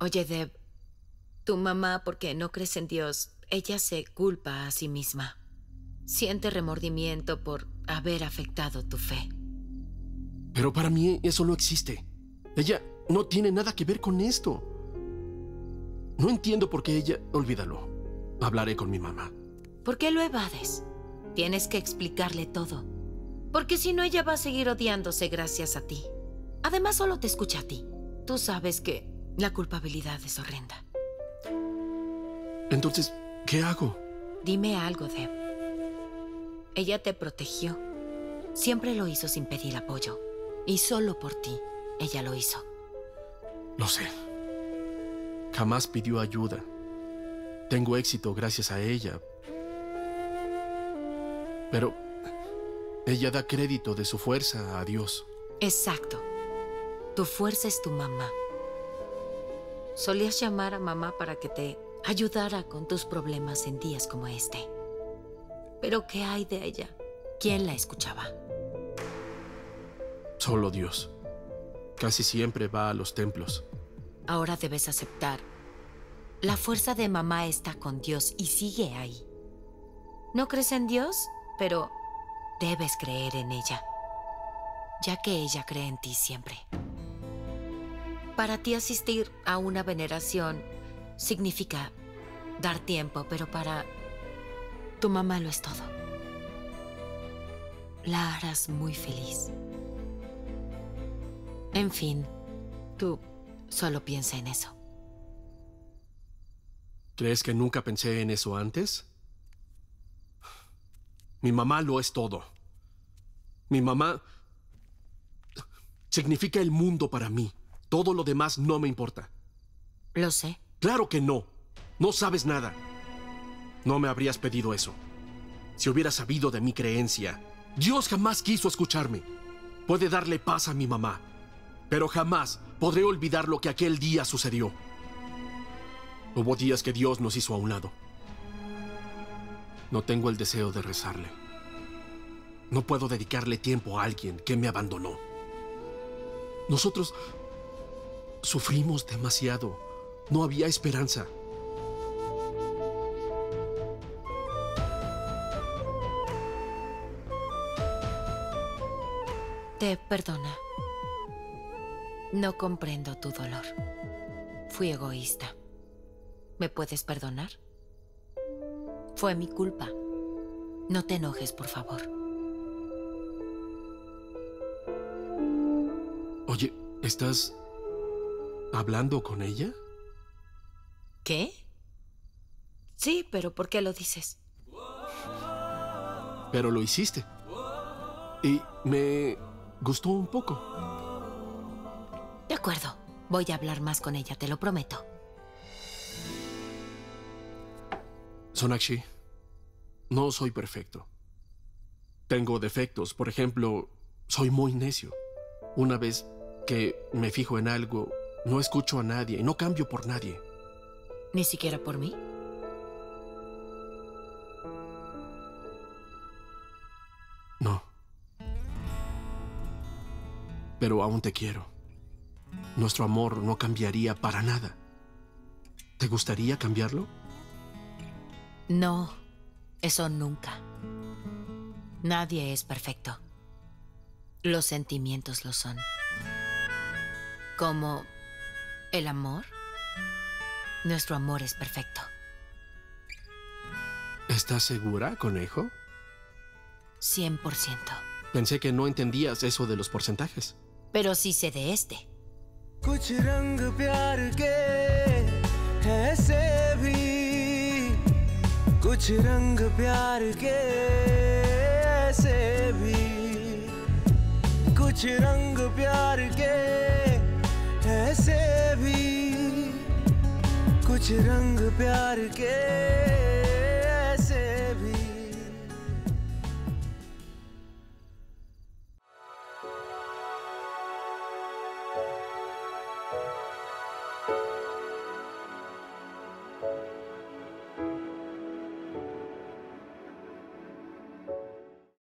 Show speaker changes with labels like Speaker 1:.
Speaker 1: Oye, Deb, tu mamá, porque no crees en Dios, ella se culpa a sí misma. Siente remordimiento por haber afectado tu fe.
Speaker 2: Pero para mí eso no existe. Ella no tiene nada que ver con esto. No entiendo por qué ella... Olvídalo. Hablaré con mi mamá.
Speaker 1: ¿Por qué lo evades? Tienes que explicarle todo. Porque si no, ella va a seguir odiándose gracias a ti. Además, solo te escucha a ti. Tú sabes que la culpabilidad es horrenda.
Speaker 2: Entonces, ¿qué hago?
Speaker 1: Dime algo, Deb. Ella te protegió. Siempre lo hizo sin pedir apoyo. Y solo por ti, ella lo hizo.
Speaker 2: Lo sé. Jamás pidió ayuda. Tengo éxito gracias a ella. Pero ella da crédito de su fuerza a Dios.
Speaker 1: Exacto. Tu fuerza es tu mamá. Solías llamar a mamá para que te ayudara con tus problemas en días como este. Pero ¿qué hay de ella? ¿Quién la escuchaba?
Speaker 2: Solo Dios. Casi siempre va a los templos.
Speaker 1: Ahora debes aceptar. La fuerza de mamá está con Dios y sigue ahí. No crees en Dios, pero debes creer en ella, ya que ella cree en ti siempre. Para ti asistir a una veneración significa dar tiempo, pero para tu mamá lo es todo. La harás muy feliz. En fin, tú solo piensa en eso.
Speaker 2: ¿Crees que nunca pensé en eso antes? Mi mamá lo es todo. Mi mamá significa el mundo para mí. Todo lo demás no me importa.
Speaker 1: Lo sé.
Speaker 2: Claro que no. No sabes nada. No me habrías pedido eso. Si hubiera sabido de mi creencia, Dios jamás quiso escucharme. Puede darle paz a mi mamá, pero jamás podré olvidar lo que aquel día sucedió. Hubo días que Dios nos hizo a un lado. No tengo el deseo de rezarle. No puedo dedicarle tiempo a alguien que me abandonó. Nosotros sufrimos demasiado. No había esperanza.
Speaker 1: Te perdona. No comprendo tu dolor. Fui egoísta. ¿Me puedes perdonar? Fue mi culpa. No te enojes, por favor.
Speaker 2: Oye, ¿estás hablando con ella?
Speaker 1: ¿Qué? Sí, pero ¿por qué lo dices?
Speaker 2: Pero lo hiciste. Y me gustó un poco.
Speaker 1: De acuerdo. Voy a hablar más con ella, te lo prometo.
Speaker 2: Sonakshi, no soy perfecto. Tengo defectos. Por ejemplo, soy muy necio. Una vez que me fijo en algo, no escucho a nadie y no cambio por nadie.
Speaker 1: ¿Ni siquiera por mí?
Speaker 2: No. Pero aún te quiero. Nuestro amor no cambiaría para nada. ¿Te gustaría cambiarlo?
Speaker 1: No, eso nunca. Nadie es perfecto. Los sentimientos lo son. Como el amor. Nuestro amor es perfecto.
Speaker 2: ¿Estás segura, conejo?
Speaker 1: 100%.
Speaker 2: Pensé que no entendías eso de los porcentajes.
Speaker 1: Pero sí sé de este.
Speaker 3: कुछ रंग प्यार के ऐसे भी कुछ रंग प्यार के ऐसे भी कुछ रंग प्यार के ऐसे भी कुछ रंग प्यार के